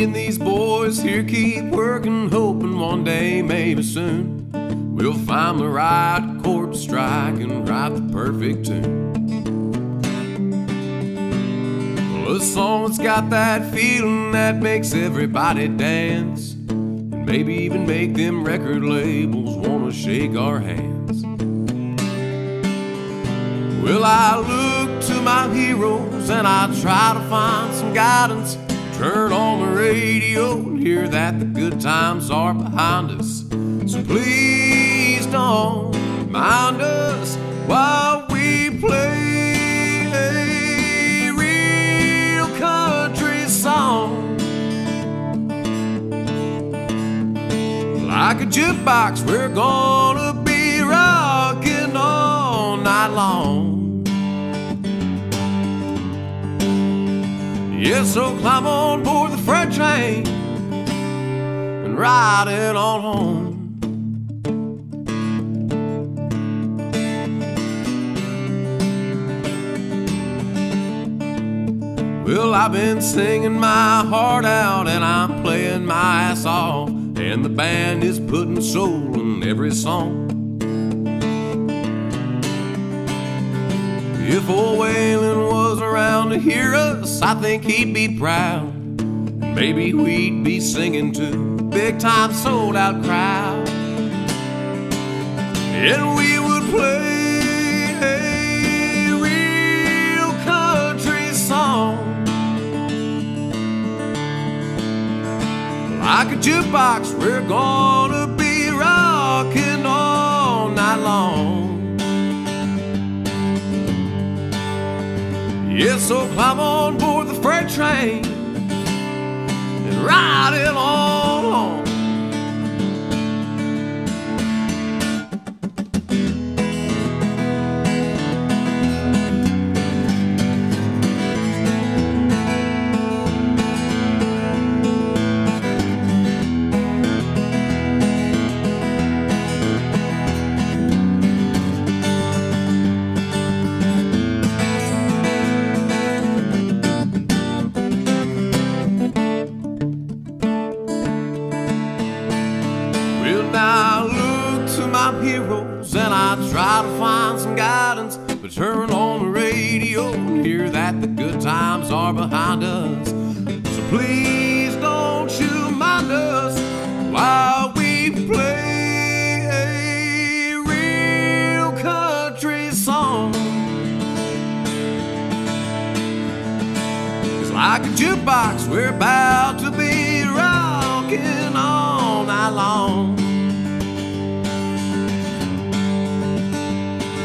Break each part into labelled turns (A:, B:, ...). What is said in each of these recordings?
A: And these boys here keep working, hoping one day, maybe soon, we'll find the right chord to strike and write the perfect tune. Well, a song that's got that feeling that makes everybody dance, and maybe even make them record labels wanna shake our hands. Well, I look to my heroes and I try to find some guidance. Turn on the radio and hear that the good times are behind us. So please don't mind us while we play a real country song. Like a jukebox, we're gonna Yeah, so climb on board the freight train and ride it on home. Well, I've been singing my heart out and I'm playing my ass off, and the band is putting soul in every song. If old around to hear us, I think he'd be proud. Maybe we'd be singing to big time sold out crowd. And we would play a real country song. Like a jukebox, we're gonna be rocking all Yeah, so climb on board the freight train heroes and I try to find some guidance. But turn on the radio and hear that the good times are behind us. So please don't you mind us while we play a real country song. It's like a jukebox, we're about to be rocking all night long.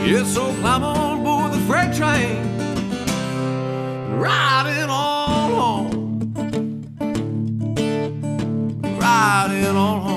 A: Yeah, so climb on board the freight train riding on home. riding on home.